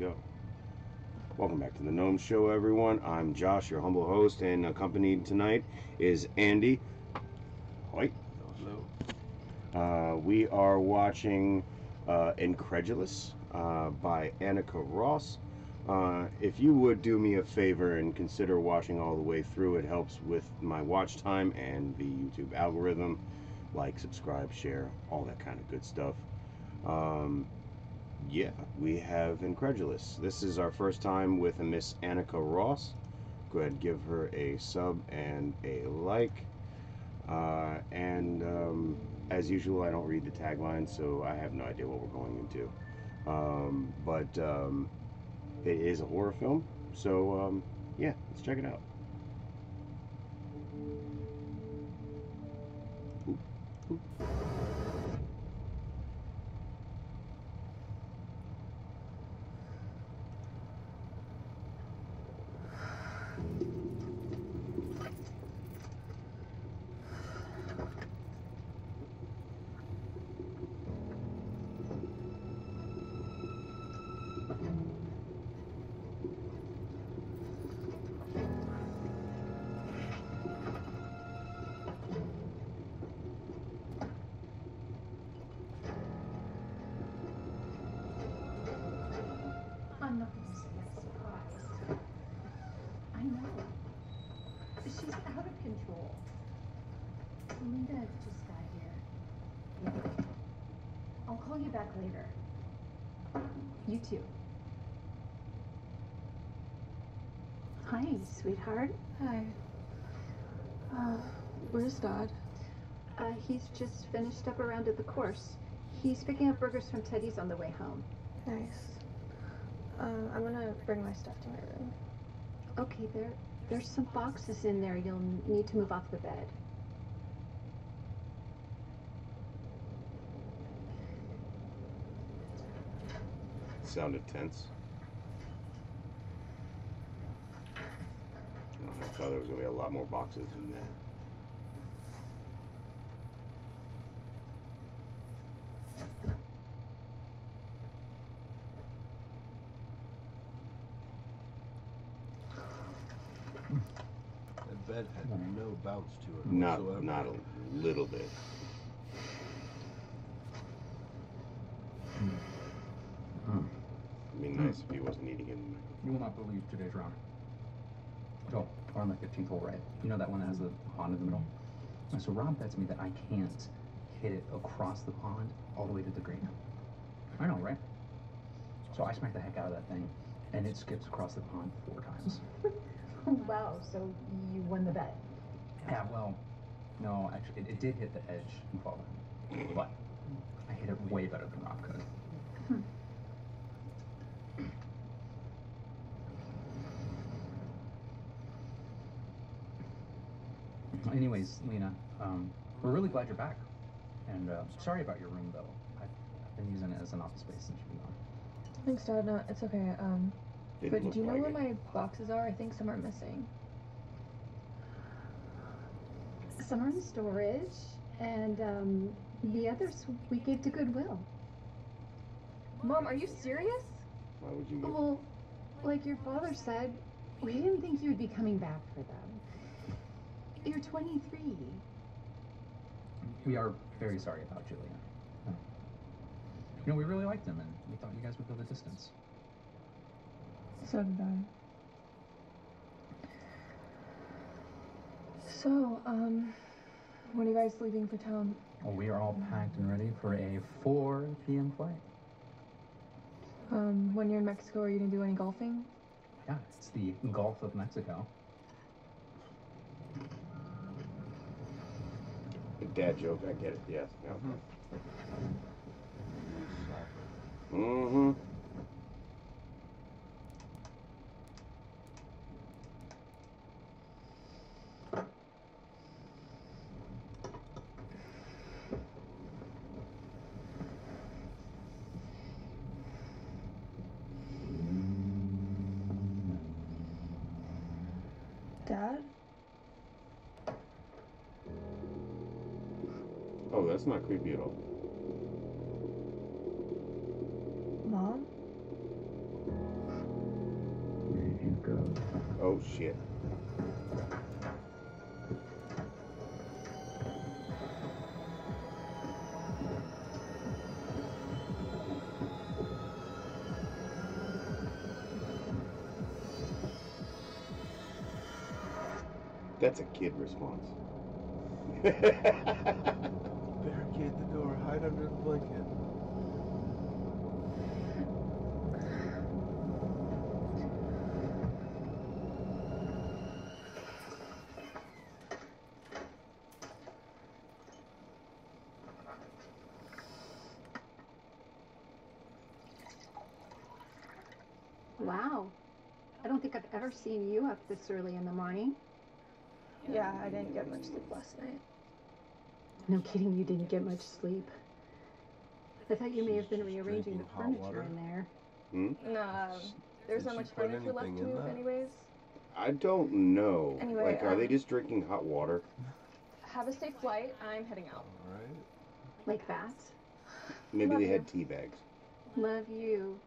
go. Welcome back to the Gnome Show, everyone. I'm Josh, your humble host, and accompanied tonight is Andy. Hoi. Uh, we are watching uh, Incredulous uh, by Annika Ross. Uh, if you would do me a favor and consider watching all the way through, it helps with my watch time and the YouTube algorithm. Like, subscribe, share, all that kind of good stuff. Um, yeah, we have Incredulous. This is our first time with a Miss Annika Ross. Go ahead and give her a sub and a like. Uh, and um, as usual, I don't read the tagline, so I have no idea what we're going into. Um, but um, it is a horror film, so um, yeah, let's check it out. Oop, oop. Back later. You too. Hi, sweetheart. Hi. Uh, where's Dad? Uh, he's just finished up around at the course. He's picking up burgers from Teddy's on the way home. Nice. Um, I'm gonna bring my stuff to my room. Okay, there, there's some boxes in there you'll need to move off the bed. Sounded tense. I thought there was gonna be a lot more boxes than there. That bed had no bounce to it Not, whatsoever. not a little bit. It'd be nice if he wasn't eating it. You will not believe today's round. Oh, or on the 15th hole, right? You know that one that has the pond in the middle? And so Rob bets me that I can't hit it across the pond all the way to the green. I know, right? So I smack the heck out of that thing, and it skips across the pond four times. wow, so you won the bet. Yeah, well, no, actually, it, it did hit the edge and fall down. But I hit it way better than Rob could. Anyways, Lena, um, we're really glad you're back. And uh, sorry about your room, though. I've, I've been using it as an office space since you've been gone. Thanks, Dad. No, it's okay. Um, Didn't but do you know like where it. my boxes are? I think some are missing. Some are in storage, and um, the others we gave to Goodwill. Mom, are you serious? Why would you Well, like your father said, we didn't think you would be coming back for them. You're 23. We are very sorry about Julian. You know, we really liked him, and we thought you guys would go the distance. So did I. So, um, when are you guys leaving for town? Well, we are all packed and ready for a 4 p.m. flight. Um, when you're in Mexico, are you gonna do any golfing? Yeah, it's the Gulf of Mexico. Dad joke, I get it, yes. Mm-hmm. Dad? That's not creepy at all. Mom? goes. Oh shit. That's a kid response. Barricade the door. Hide under the blanket. Wow. I don't think I've ever seen you up this early in the morning. Yeah, I didn't get much sleep last night. No kidding, you didn't get much sleep. I thought you may have been rearranging the furniture water. in there. No, um, there's Did not much furniture left to move, that? anyways. I don't know. Anyway, like, are they um, just drinking hot water? Have a safe flight. I'm heading out. Alright. Like that. Maybe love they you. had tea bags. Love you.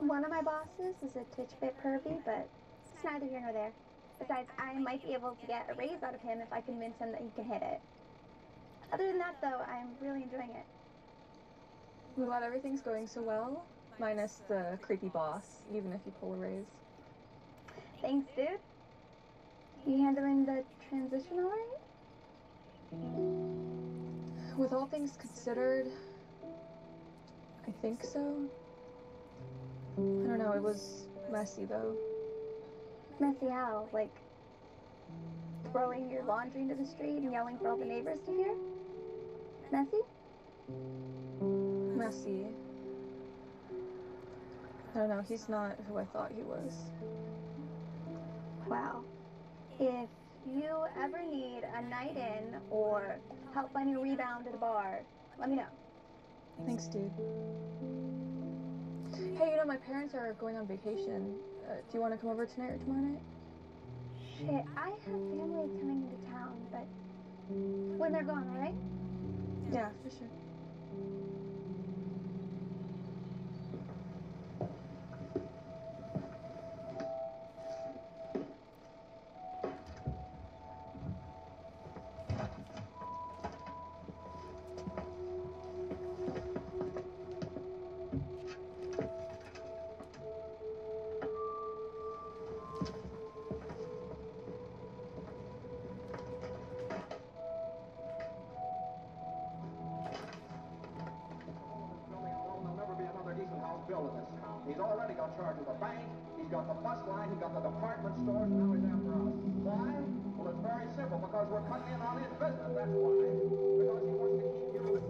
One of my bosses is a titch bit pervy, but it's neither here nor there. Besides, I might be able to get a raise out of him if I convince him that he can hit it. Other than that, though, I'm really enjoying it. I'm glad everything's going so well, minus the creepy boss, even if you pull a raise. Thanks, dude. You handling the transition alright? With all things considered, I think so. I don't know, it was messy though. Messy how? Like, throwing your laundry into the street and yelling for all the neighbors to hear? Messy? Messy. I don't know, he's not who I thought he was. Wow. If you ever need a night in or help finding a rebound at a bar, let me know. Thanks, dude. Hey, you know, my parents are going on vacation. Uh, do you want to come over tonight or tomorrow night? Shit, I have family coming into town, but when they're gone, alright? Yeah, for sure. Already got charge of the bank, he's got the bus line, he got the department stores, now he's after us. Why? Well, it's very simple, because we're cutting in on his business, that's why. Because he wants to keep you...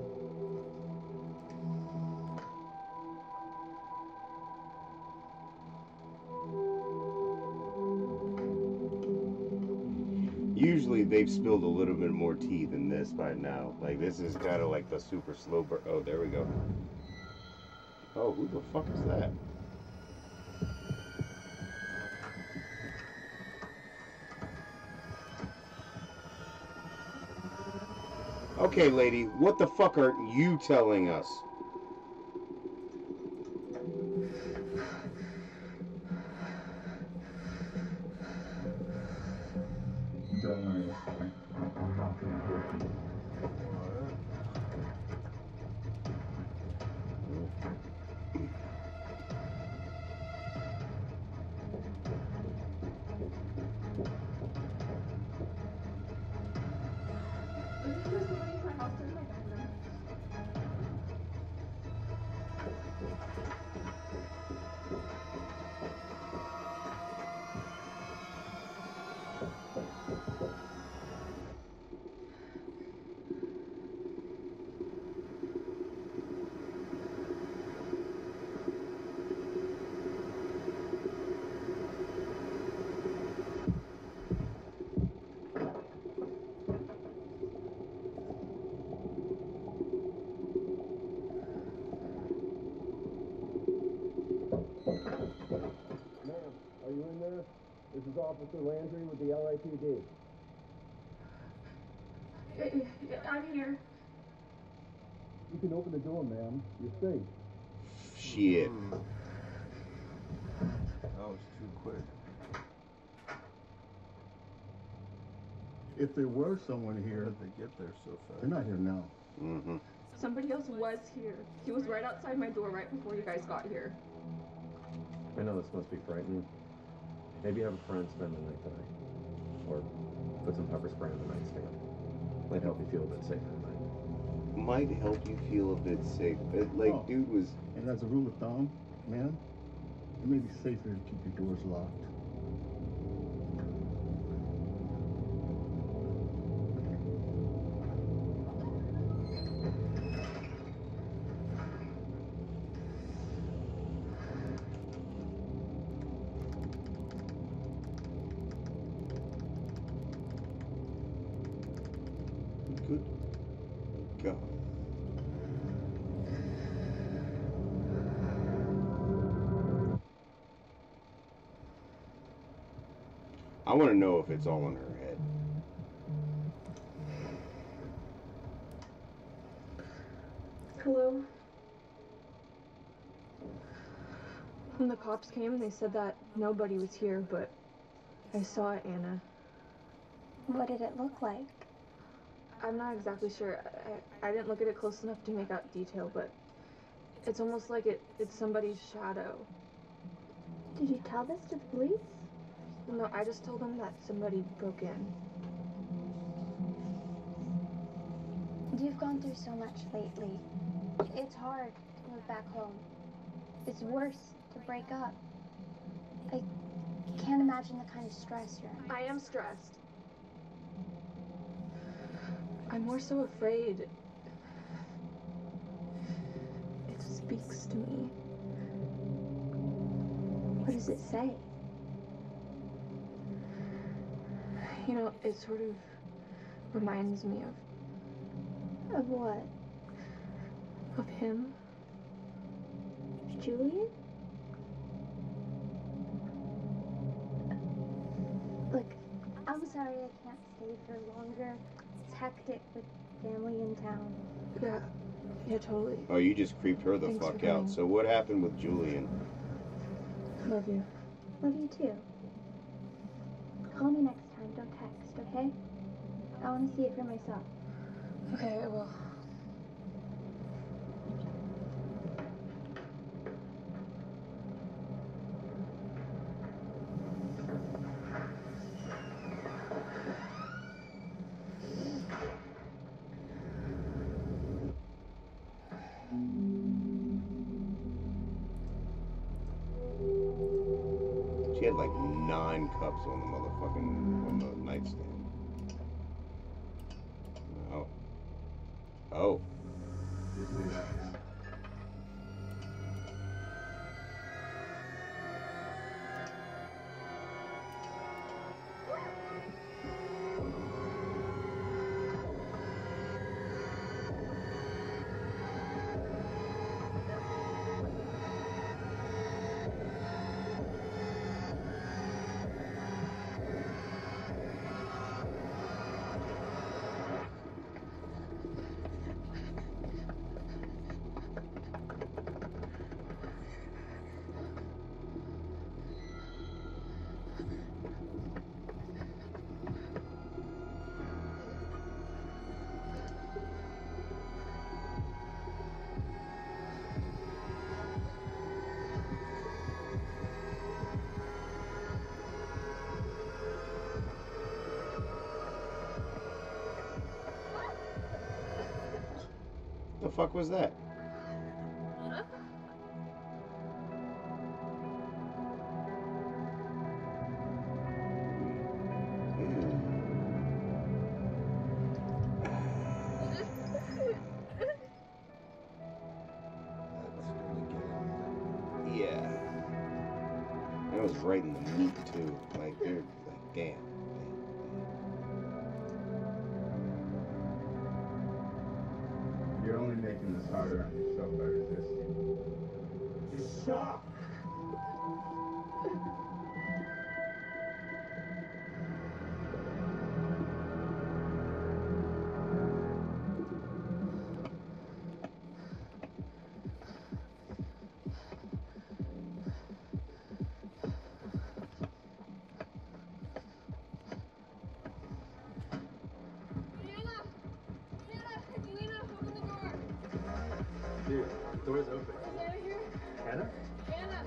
Usually they've spilled a little bit more tea than this by now. Like this is kind of like the super slow burn. Oh, there we go. Oh, who the fuck is that? Okay, lady, what the fuck are you telling us? Is Landry with the LAPD. I'm here. You can open the door, ma'am. You're safe. Shit. That was too quick. If there were someone How here, did they get there so fast? they're not here now. Mm-hmm. Somebody else was here. He was right outside my door right before you guys got here. I know this must be frightening. Maybe have a friend spend the night tonight. Or put some pepper spray on the nightstand. Might help you feel a bit safer tonight. Might help you feel a bit safe. It, like, Oh. dude was. And as a rule of thumb, man, it may be safer to keep your doors locked. It's all in her head. Hello? When the cops came, they said that nobody was here, but I saw Anna. What did it look like? I'm not exactly sure. I, I didn't look at it close enough to make out detail, but it's almost like it, it's somebody's shadow. Did you tell this to the police? No, I just told them that somebody broke in. You've gone through so much lately. It's hard to move back home. It's worse to break up. I can't imagine the kind of stress you're in. I am stressed. I'm more so afraid. It speaks to me. What does it say? You know, it sort of reminds me of Of what? of him. Julian? Look, I'm sorry I can't stay for longer. It's hectic with family in town. Yeah, yeah, totally. Oh, you just creeped her the Thanks fuck out. coming. So what happened with Julian? Love you. Love you too. Call me next time, don't text, okay? I want to see it for myself. Okay, I will. Oh. Fuck was that? Yeah. That was right in the meat too. Like they're like damn. Making this harder on yourself by resisting. Stop! Dude, door's open. Anna. Anna?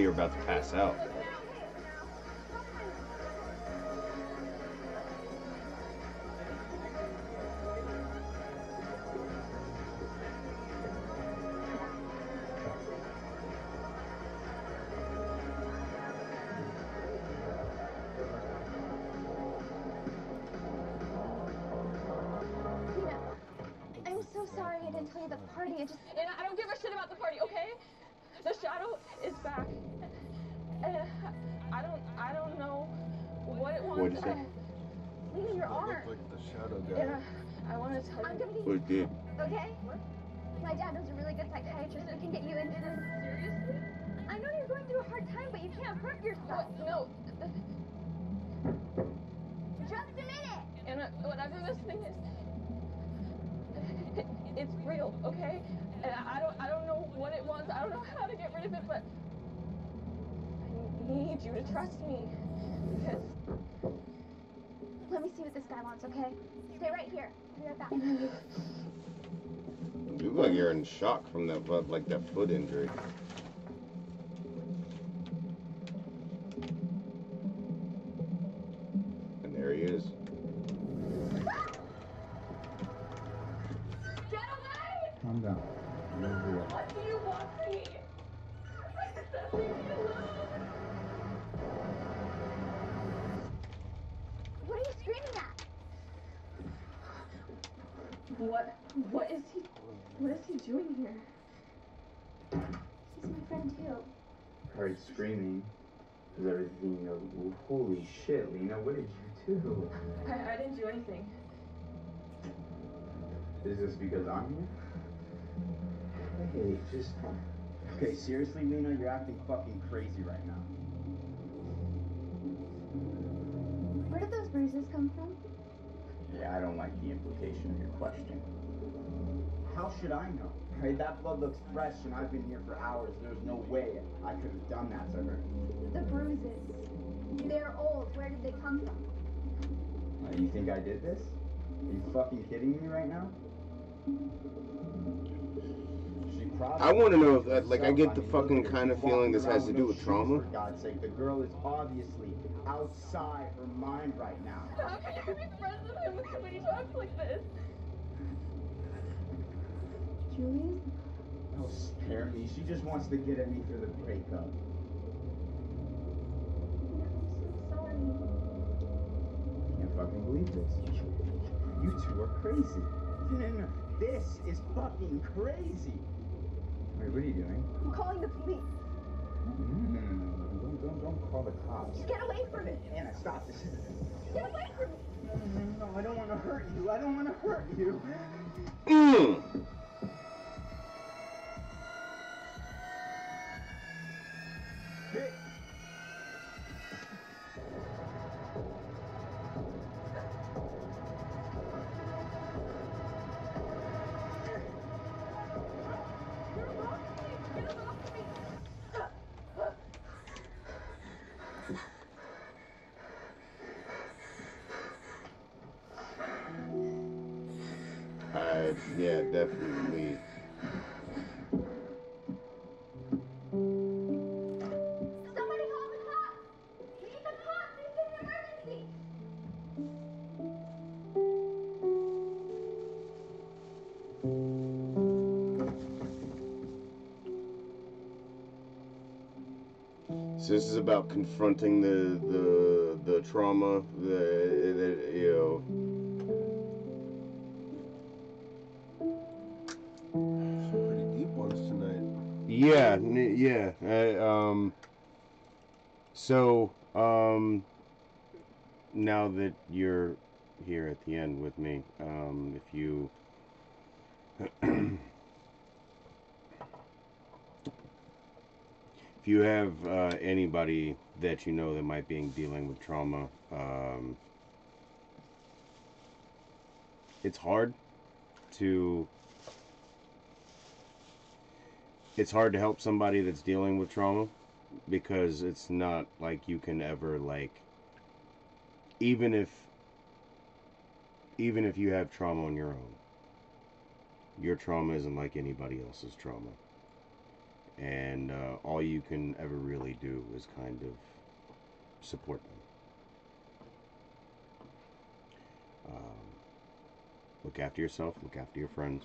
You're about to pass out. I'm so sorry I didn't tell you the party. It just And what it wants. Say? leave your arm. looked like the shadow guy. I, I want to tell I'm you. gonna be What did? okay. My dad knows a really good psychiatrist. We can get you into this. Seriously? I know you're going through a hard time, but you can't hurt yourself. What? No. Just a minute. And whatever this thing is, it's real, okay? And I I don't, I don't know what it wants. I don't know how to get rid of it, but I need you to trust me because Let me see what this guy wants, okay? Stay right here. Be right back. You look like you're in shock from that, foot- like that foot injury. And there he is. get away! Calm down. I'm gonna do it. What do you want from me? Leave me alone. What are you screaming at? What? What is he? What is he doing here? He's my friend too. Heard screaming. Is everything, you know, holy shit, Lena, what did you do? I, I didn't do anything. Is this because I'm here? Hey, just. Okay, seriously, Lena, you're acting fucking crazy right now. Where did those bruises come from? Yeah, I don't like the implication of your question. How should I know? Right, that blood looks fresh and I've been here for hours. There's no way I could have done that to her. The bruises. They're old. Where did they come from? Uh, you think I did this? Are you fucking kidding me right now? I want to know if that, like, I get the fucking look at her. kind of feeling this has to do with trauma. For God's sake, the girl is obviously outside her mind right now. How can you be friends with him when he talks like this? Julius? Oh, spare me. She just wants to get at me for the breakup. I'm so sorry. Can't fucking believe this. You two are crazy. No, no, no. This is fucking crazy. Wait, what are you doing? I'm calling the police. Mm, don't, don't, don't call the cops. Just get away from me. Anna, stop this. Get away from me. No, no, no, I don't want to hurt you. I don't want to hurt you. Mm. An definitely. So this is about confronting the the the trauma, the, the you know. Yeah, n- yeah. Uh, um. So, um. Now that you're here at the end with me, um, if you. if you have uh, anybody that you know that might be dealing with trauma, um, it's hard to it's hard to help somebody that's dealing with trauma because it's not like you can ever like even if even if you have trauma on your own your trauma isn't like anybody else's trauma. And uh, all you can ever really do is kind of support them. Um, look after yourself look after your friends.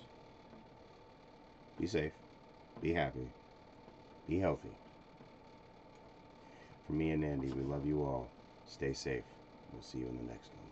Be safe be happy be healthy from me and Andy, we love you all. Stay safe. We'll see you in the next one.